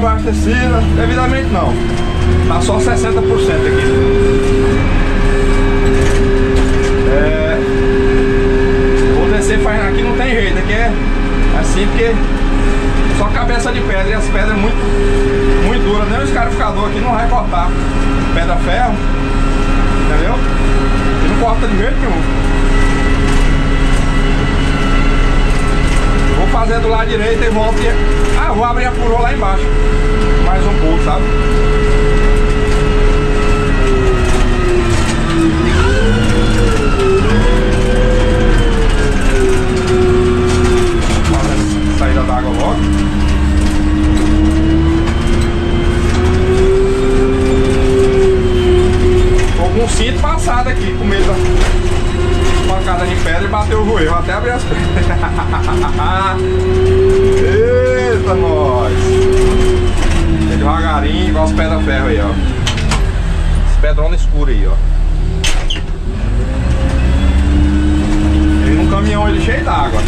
abastecida. Devidamente não. Tá só 60% aqui. É, vou descer fazendo aqui, não tem jeito. Aqui é assim porque só cabeça de pedra e as pedras muito, muito duras. Nem o escarificador aqui não vai cortar pedra ferro. Entendeu? E não corta de jeito nenhum. Vou fazer do lado direito e volto. E... Ah, vou abrir a furou lá embaixo. Mais um pouco, sabe? saída d'água logo. Com um cinto passado aqui, com medo da pancada de pedra e bateu o joelho. Até abrir as pernas. Eita, nós! É devagarinho, igual as pedras ferro aí, ó. As escuras aí, ó. E no caminhão ele cheio d'água.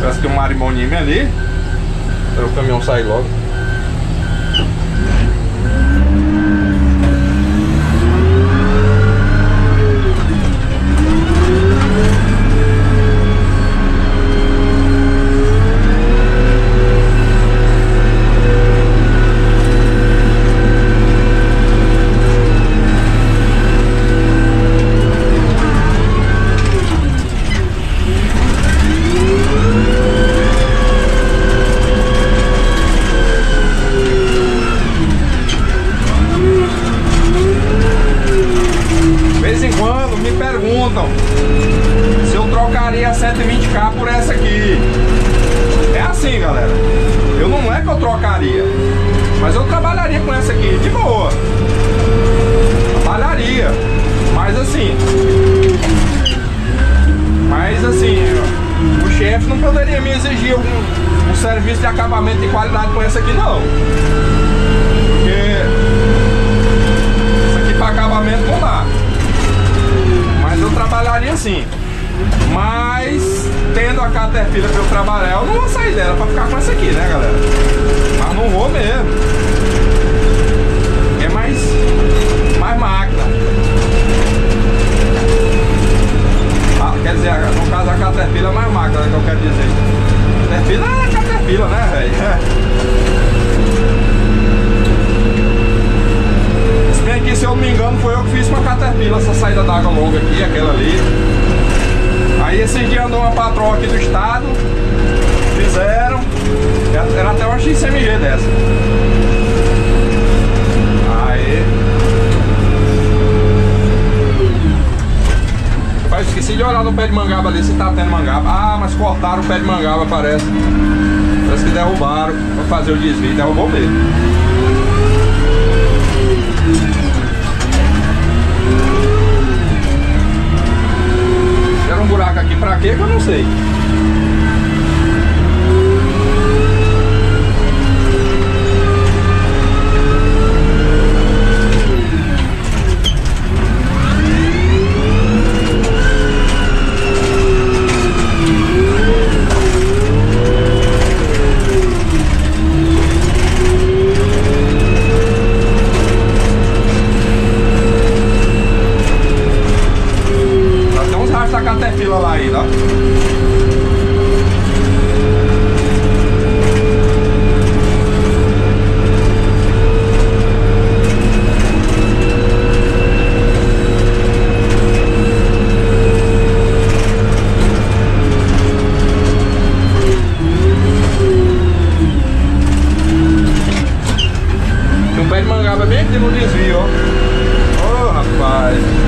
Parece que um marimbonime ali. Para o caminhão sair logo. Serviço de acabamento de qualidade com essa aqui não. Porque isso aqui para acabamento não dá. Mas eu trabalharia assim. Mas tendo a Caterpillar pra eu trabalhar, eu não vou sair dela pra ficar com essa aqui, né galera? Mas não vou mesmo. É mais, mais máquina. Ah, quer dizer, no caso a Caterpillar é mais máquina, né, que eu quero dizer. Caterpillar é Caterpillar, né, velho? Se bem que, se eu não me engano, foi eu que fiz com a Caterpillar essa saída d'água longa aqui, aquela ali. Aí esse dia andou uma patroa aqui do estado, fizeram, era até uma XMG dessa. Aí. Rapaz, esqueci de olhar no pé de mangaba ali se tá tendo mangaba. Ah, mas cortaram o pé de mangaba, parece. Parece que derrubaram pra fazer o desvio, derrubou mesmo. Fizeram um buraco aqui pra quê que eu não sei. Ó.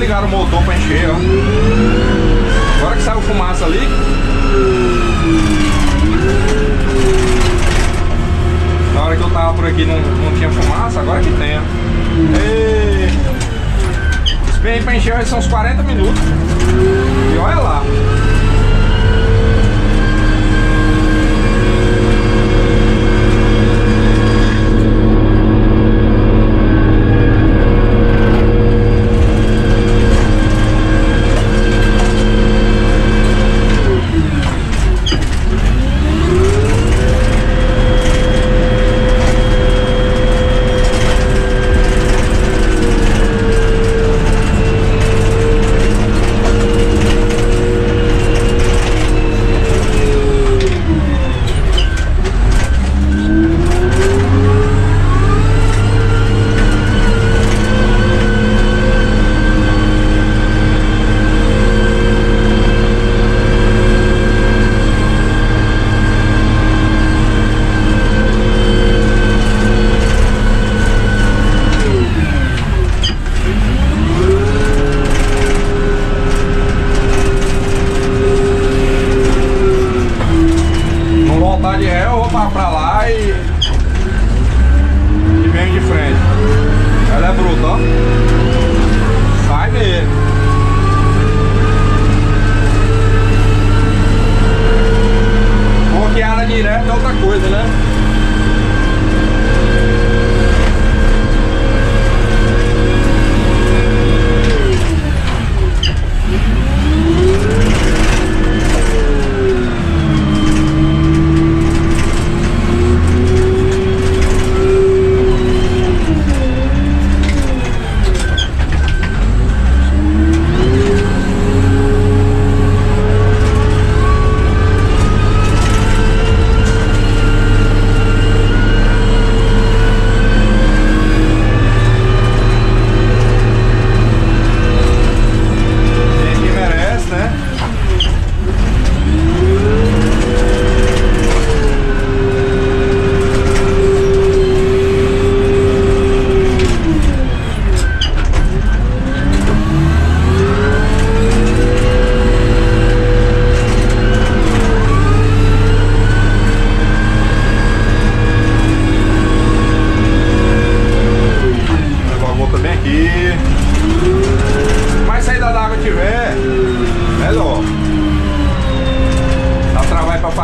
ligaram o motor pra encher, ó. Agora que saiu fumaça ali. Na hora que eu tava por aqui não, não tinha fumaça, agora que tem, ó. E... Esse pra encher ser uns 40 minutos. E olha lá.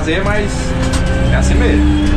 Fazer, mas é assim mesmo.